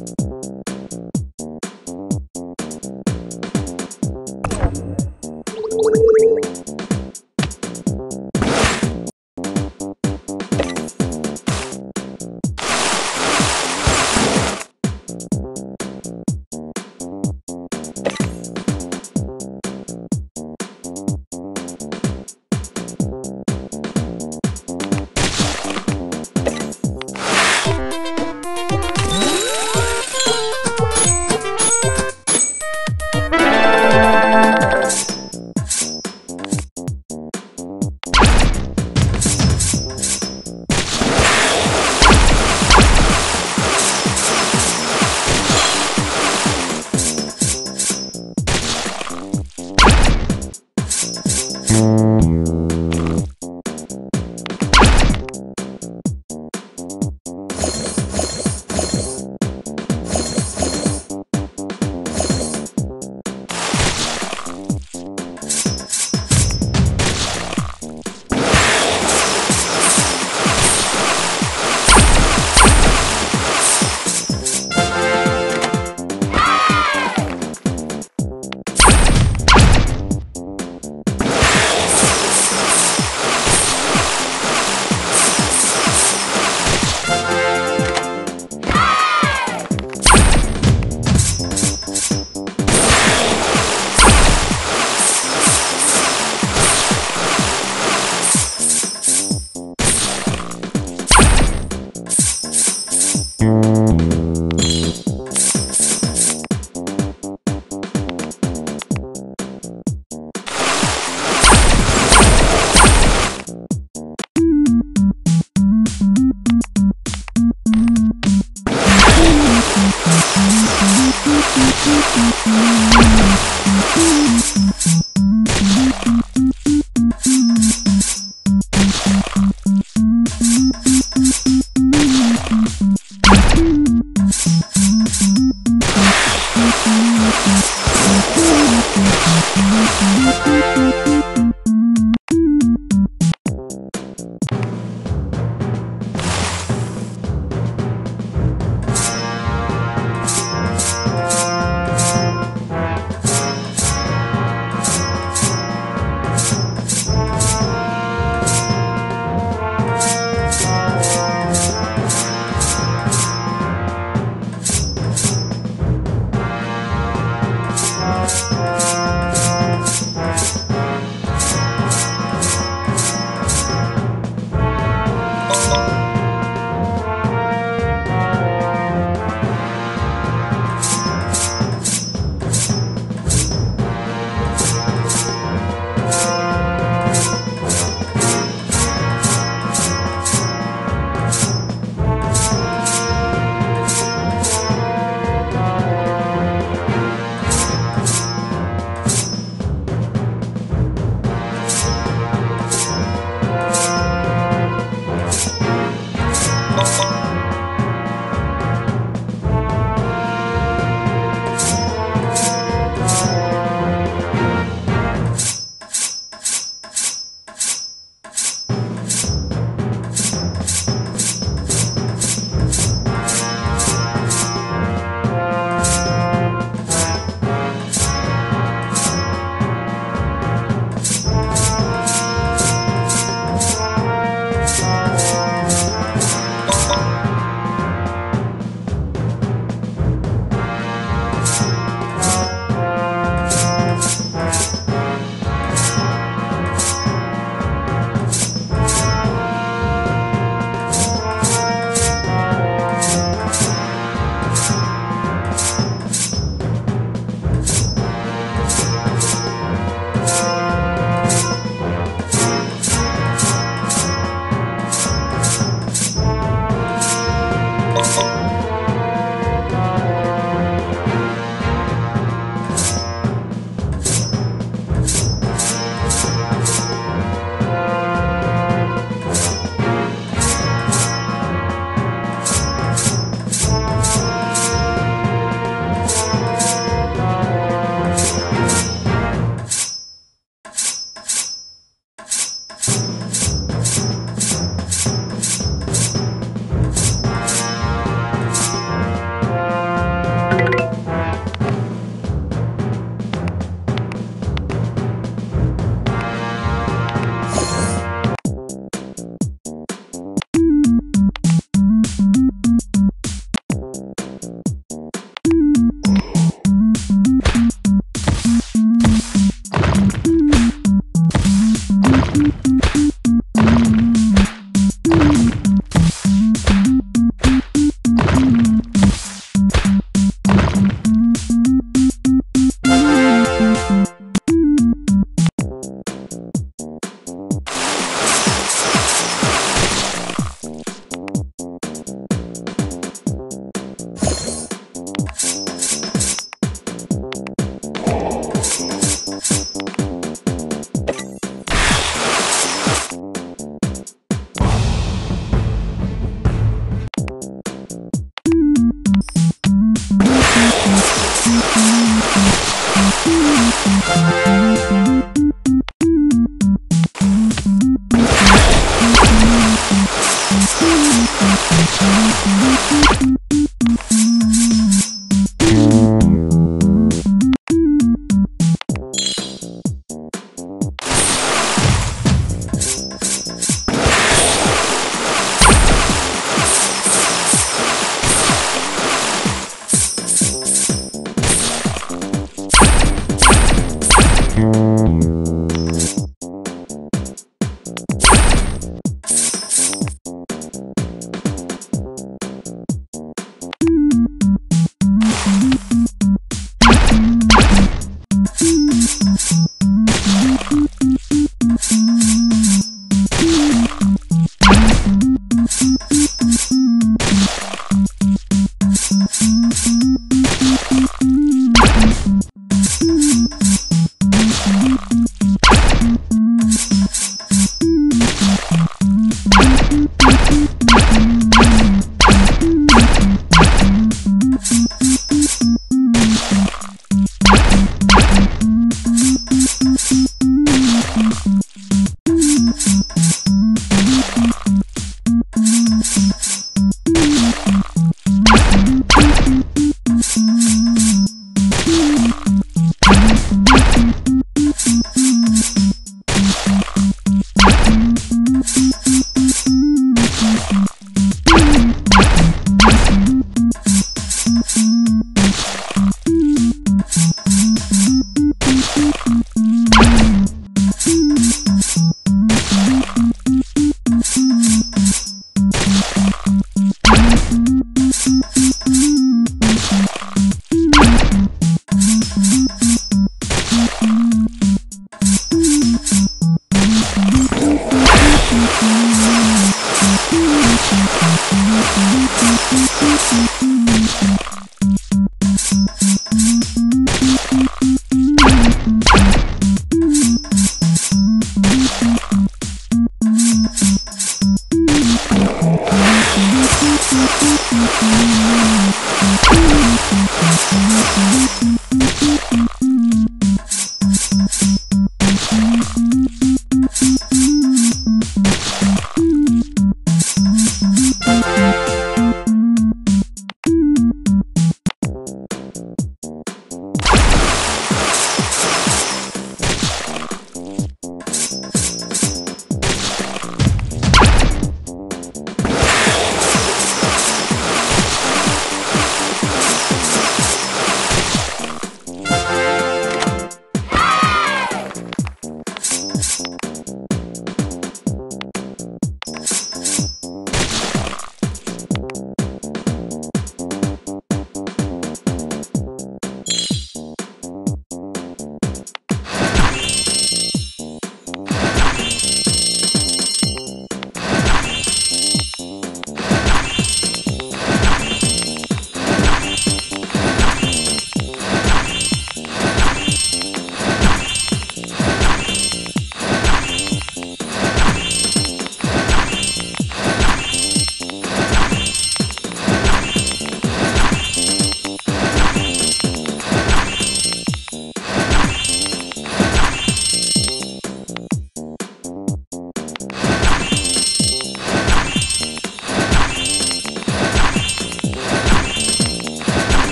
You.